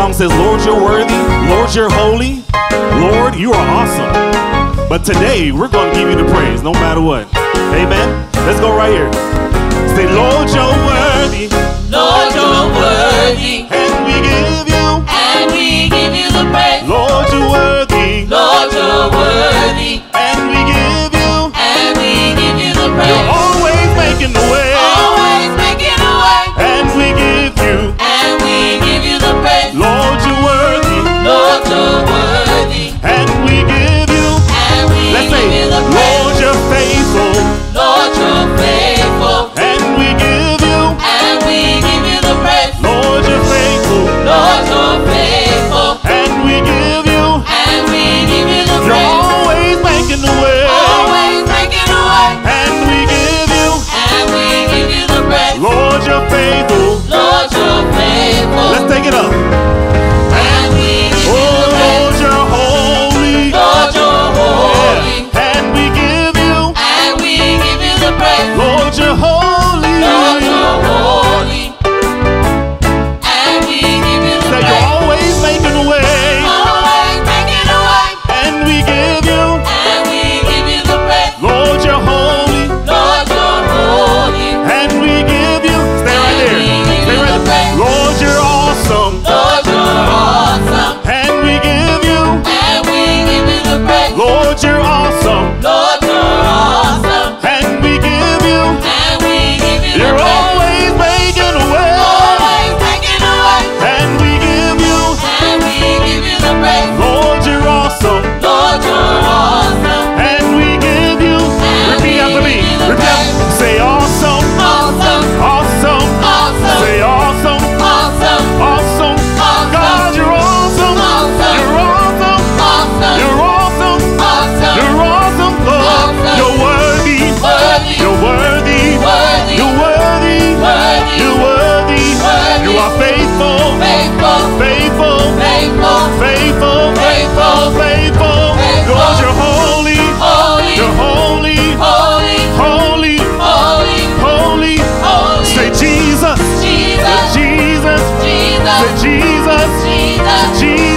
song says, Lord, you're worthy. Lord, you're holy. Lord, you are awesome. But today, we're going to give you the praise no matter what. Amen. Let's go right here. Say, Lord, you're worthy. Lord, you're worthy. Hey, Lord, you're Jesus.